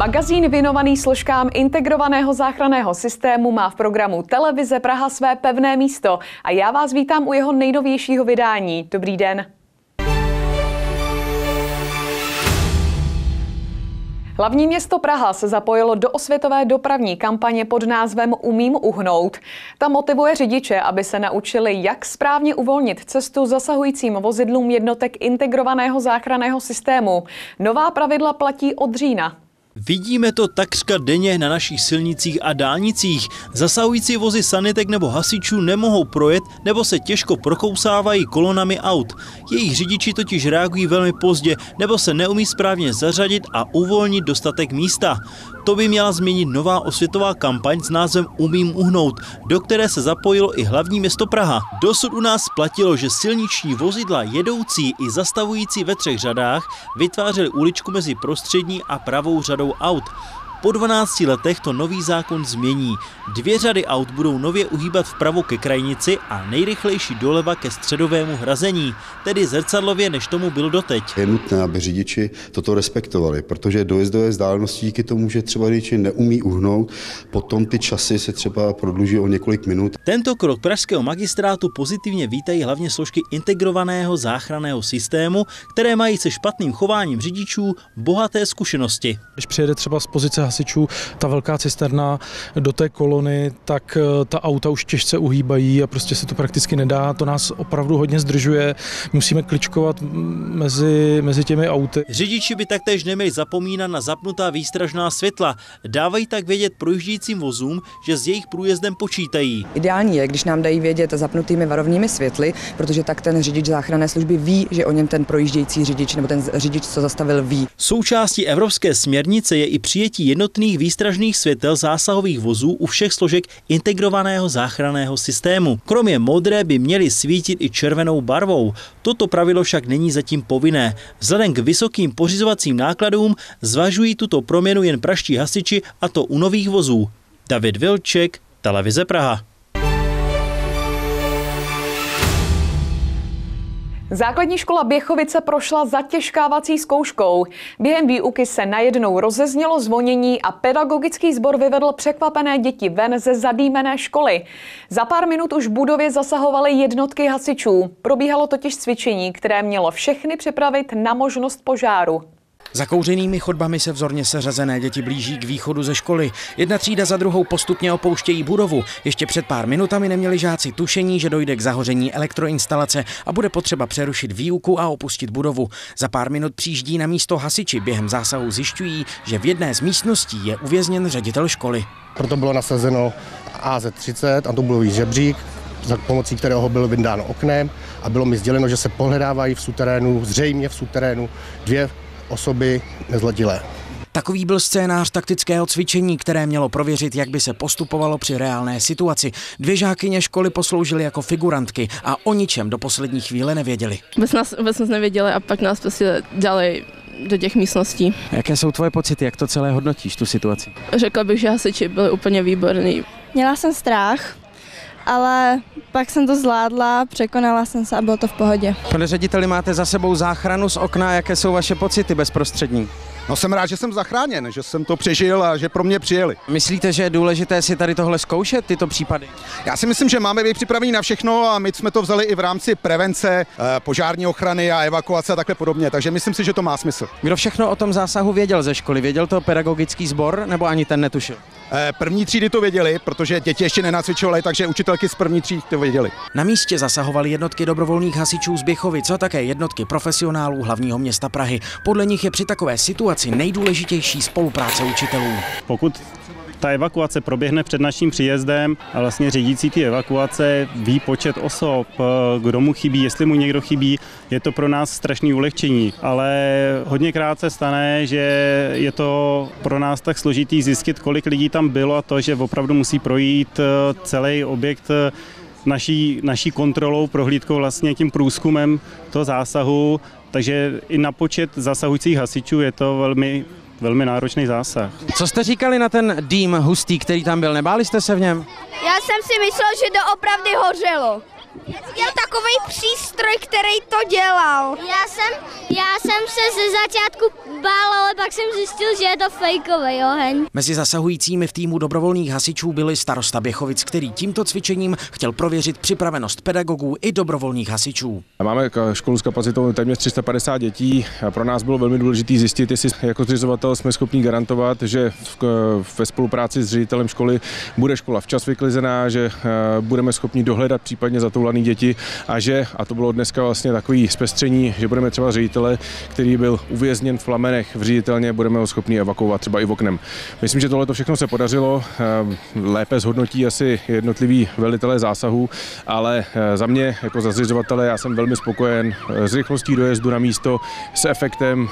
Magazín věnovaný složkám integrovaného záchranného systému má v programu Televize Praha své pevné místo a já vás vítám u jeho nejnovějšího vydání. Dobrý den. Hlavní město Praha se zapojilo do osvětové dopravní kampaně pod názvem Umím uhnout. Ta motivuje řidiče, aby se naučili, jak správně uvolnit cestu zasahujícím vozidlům jednotek integrovaného záchranného systému. Nová pravidla platí od října. Vidíme to takřka denně na našich silnicích a dálnicích. Zasahující vozy sanitek nebo hasičů nemohou projet nebo se těžko prokousávají kolonami aut. Jejich řidiči totiž reagují velmi pozdě nebo se neumí správně zařadit a uvolnit dostatek místa. To by měla změnit nová osvětová kampaň s názvem Umím uhnout, do které se zapojilo i hlavní město Praha. Dosud u nás platilo, že silniční vozidla jedoucí i zastavující ve třech řadách vytvářely uličku mezi prostřední a pravou řadou aut. Po 12 letech to nový zákon změní. Dvě řady aut budou nově uhýbat vpravo ke krajnici a nejrychlejší doleva ke středovému hrazení, tedy zrcadlově, než tomu bylo doteď. Je nutné, aby řidiči toto respektovali, protože dojezdové vzdálenosti díky tomu, že třeba řidiči neumí uhnout, potom ty časy se třeba prodluží o několik minut. Tento krok pražského magistrátu pozitivně vítají hlavně složky integrovaného záchranného systému, které mají se špatným chováním řidičů bohaté zkušenosti. Když přijede třeba z pozice hasičů ta velká cisterna do té kolony, tak eh, ta auta už těžce uhýbají a prostě se to prakticky nedá. To nás opravdu hodně zdržuje. Musíme kličkovat mezi, mezi těmi auty. Řidiči by taktéž neměli zapomínat na zapnutá výstražná světla. Dávají tak vědět projíždějícím vozům, že s jejich průjezdem počítají. Ideální je, když nám dají vědět zapnutými varovnými světly, protože tak ten řidič záchranné služby ví, že o něm ten projíždějící řidič nebo ten řidič, co zastavil, ví. Součástí evropské směrnice je i přijetí jednotných výstražných světel zásahových vozů u všech složek integrovaného záchranného systému. Kromě modré by měly svítit i červenou barvou. Toto pravidlo však není zatím povinné. Vzhledem k vysokým pořizovacím nákladům zvažují tuto proměnu jen praští hasiči a to u nových vozů. David Vilček, Televize Praha. Základní škola Běchovice prošla zatěžkávací zkouškou. Během výuky se najednou rozeznělo zvonění a pedagogický sbor vyvedl překvapené děti ven ze zadýmené školy. Za pár minut už v budově zasahovaly jednotky hasičů. Probíhalo totiž cvičení, které mělo všechny připravit na možnost požáru. Zakouřenými chodbami se vzorně seřazené děti blíží k východu ze školy. Jedna třída za druhou postupně opouštějí budovu. Ještě před pár minutami neměli žáci tušení, že dojde k zahoření elektroinstalace a bude potřeba přerušit výuku a opustit budovu. Za pár minut přijíždí na místo hasiči. Během zásahu zjišťují, že v jedné z místností je uvězněn ředitel školy. Proto bylo nasazeno AZ-30, automobilový žebřík, za pomocí kterého byl vyndán oknem a bylo mi sděleno, že se pohledávají v suterénu, zřejmě v suterénu, dvě osoby nezletilé. Takový byl scénář taktického cvičení, které mělo prověřit, jak by se postupovalo při reálné situaci. Dvě žákyně školy posloužily jako figurantky a o ničem do poslední chvíle nevěděli. Vůbec nás, vůbec nás nevěděli a pak nás prostě dali do těch místností. Jaké jsou tvoje pocity, jak to celé hodnotíš, tu situaci? Řekla bych, že hasiči byli úplně výborní. Měla jsem strach, ale pak jsem to zvládla, překonala jsem se a bylo to v pohodě. Pane řediteli, máte za sebou záchranu z okna, jaké jsou vaše pocity bezprostřední? No jsem rád, že jsem zachráněn, že jsem to přežil a že pro mě přijeli. Myslíte, že je důležité si tady tohle zkoušet, tyto případy? Já si myslím, že máme být připraveni na všechno a my jsme to vzali i v rámci prevence, eh, požární ochrany a evakuace a takhle podobně, takže myslím si, že to má smysl. Kdo všechno o tom zásahu věděl ze školy? Věděl to pedagogický sbor nebo ani ten netušil? Eh, první třídy to věděli, protože děti ještě nenacvičovaly, takže učitelky z první tříd to věděli. Na místě zasahovaly jednotky dobrovolných hasičů z Běchovic a také jednotky profesionálů hlavního města Prahy. Podle nich je při takové situaci nejdůležitější spolupráce učitelů. Pokud ta evakuace proběhne před naším příjezdem a vlastně řídící ty evakuace ví počet osob, kdo mu chybí, jestli mu někdo chybí, je to pro nás strašný ulehčení, ale hodněkrát se stane, že je to pro nás tak složitý zjistit, kolik lidí tam bylo a to, že opravdu musí projít celý objekt naší, naší kontrolou, prohlídkou vlastně tím průzkumem toho zásahu, takže i na počet zasahujících hasičů je to velmi velmi náročný zásah. Co jste říkali na ten dým hustý, který tam byl? Nebáli jste se v něm? Já jsem si myslel, že to opravdu hořelo. Je takový přístroj, který to dělal. Já jsem, já jsem se ze začátku bál, ale pak jsem zjistil, že je to fejkový oheň. Mezi zasahujícími v týmu dobrovolných hasičů byli starosta Běchovic, který tímto cvičením chtěl prověřit připravenost pedagogů i dobrovolných hasičů. Máme školu s kapacitou téměř 350 dětí a pro nás bylo velmi důležité zjistit, jestli jako zřizovatel jsme schopni garantovat, že ve spolupráci s ředitelem školy bude škola včas vyklizená, že eh, budeme schopni dohledat případně zatoulaný děti a že, a to bylo dneska vlastně takový zpestření, že budeme třeba ředitele, který byl uvězněn v plamenech v ředitelně, budeme ho schopni evakuovat třeba i v oknem. Myslím, že tohle to všechno se podařilo, eh, lépe zhodnotí asi jednotliví velitelé zásahů, ale eh, za mě jako za zřizovatele já jsem velmi spokojen s rychlostí dojezdu na místo, s efektem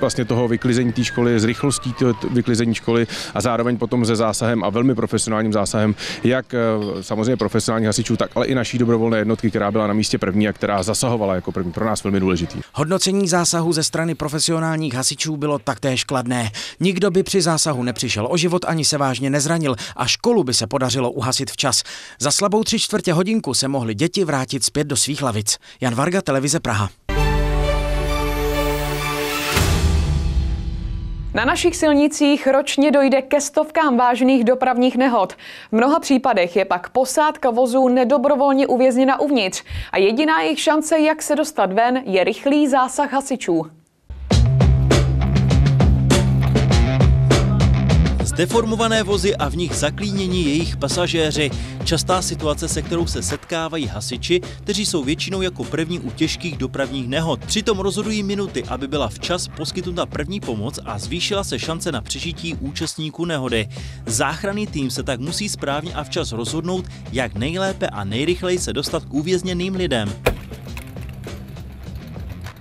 vlastně toho vyklizení té školy, s rychlostí vyklizení školy a zároveň potom se zásahem a velmi profesionálním zásahem, jak samozřejmě profesionálních hasičů, tak ale i naší dobrovolné jednotky, která byla na místě první a která zasahovala jako první. Pro nás velmi důležitý. Hodnocení zásahu ze strany profesionálních hasičů bylo taktéž kladné. Nikdo by při zásahu nepřišel o život ani se vážně nezranil a školu by se podařilo uhasit včas. Za slabou tři čtvrtě hodinku se mohly děti vrátit zpět do svých lavic. Jan Varga, televize Praha. Na našich silnicích ročně dojde ke stovkám vážných dopravních nehod. V mnoha případech je pak posádka vozů nedobrovolně uvězněna uvnitř a jediná jejich šance, jak se dostat ven, je rychlý zásah hasičů. Deformované vozy a v nich zaklínění jejich pasažéři. Častá situace, se kterou se setkávají hasiči, kteří jsou většinou jako první u těžkých dopravních nehod. Přitom rozhodují minuty, aby byla včas poskytnuta první pomoc a zvýšila se šance na přežití účastníků nehody. Záchranný tým se tak musí správně a včas rozhodnout, jak nejlépe a nejrychleji se dostat k uvězněným lidem.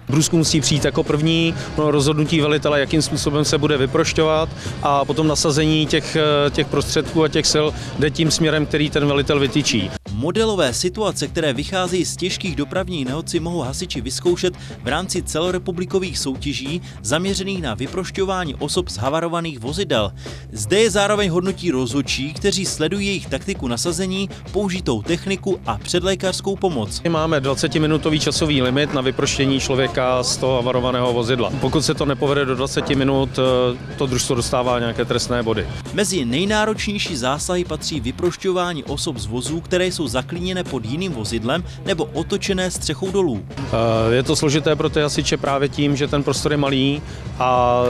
Brusku musí přijít jako první no, rozhodnutí velitele, jakým způsobem se bude vyprošťovat a potom nasazení těch, eh, těch prostředků a těch sil jde tím směrem, který ten velitel vytýčí. Modelové situace, které vycházejí z těžkých dopravních nehod, si mohou hasiči vyzkoušet v rámci celorepublikových soutěží zaměřených na vyprošťování osob z havarovaných vozidel. Zde je zároveň hodnotí rozhodčí, kteří sledují jejich taktiku nasazení, použitou techniku a předlékařskou pomoc. Máme 20-minutový časový limit na vyproštění člověka z toho havarovaného vozidla. Pokud se to nepovede do 20 minut, eh, to družstvo dostává nějaké trestné body. Mezi nejnáročnější zásahy patří vyprošťování osob z vozů, které jsou zaklíněné pod jiným vozidlem nebo otočené střechou dolů. Eh, je to složité pro ty hasiče právě tím, že ten prostor je malý a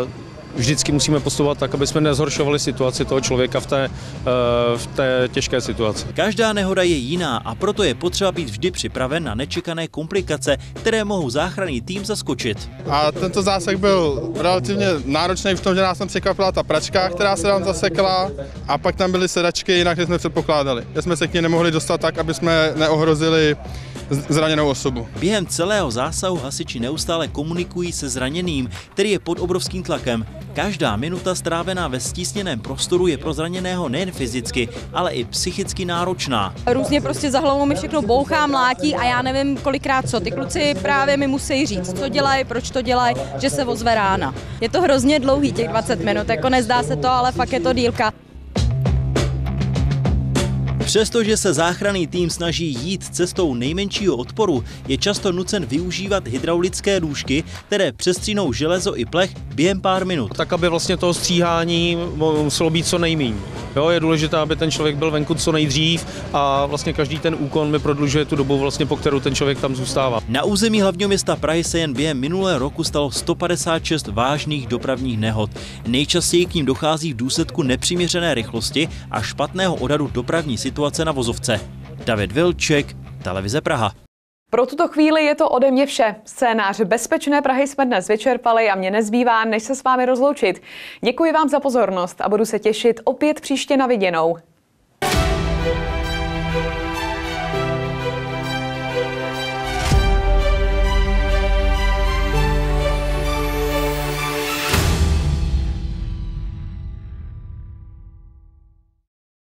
vždycky musíme postupovat tak, aby jsme nezhoršovali situaci toho člověka v té, eh, v té těžké situaci. Každá nehoda je jiná a proto je potřeba být vždy připraven na nečekané komplikace, které mohou záchranný tým zaskočit. A tento zásah byl relativně náročný v tom, že nás tam překvapila ta pračka, která se nám zasekla a pak tam byly sedačky, jinak jsme předpokládali. Že jsme se k ní nemohli dostat tak, aby jsme neohrozili zraněnou osobu. Během celého zásahu hasiči neustále komunikují se zraněným, který je pod obrovským tlakem. Každá minuta strávená ve stísněném prostoru je pro zraněného nejen fyzicky, ale i psychicky náročná. Různě prostě za hlavou mi všechno bouchá, mlátí a já nevím kolikrát co. Ty kluci právě mi musí říct, co dělají, proč to dělají, že se ozve rána. Je to hrozně dlouhý těch 20 minut, jako nezdá se to, ale fakt je to dílka. Přestože se záchranný tým snaží jít cestou nejmenšího odporu, je často nucen využívat hydraulické nůžky, které přestřínou železo i plech během pár minut. Tak, aby vlastně toho stříhání muselo být co nejméně. Jo, je důležité, aby ten člověk byl venku co nejdřív a vlastně každý ten úkon mi prodlužuje tu dobu, vlastně, po kterou ten člověk tam zůstává. Na území hlavního města Prahy se jen během minulého roku stalo 156 vážných dopravních nehod. Nejčastěji k ním dochází v důsledku nepřiměřené rychlosti a špatného odhadu dopravní situace na vozovce. David Vilček, Televize Praha. Pro tuto chvíli je to ode mě vše. Scénář Bezpečné Prahy jsme dnes vyčerpali a mě nezbývá, než se s vámi rozloučit. Děkuji vám za pozornost a budu se těšit opět příště na viděnou.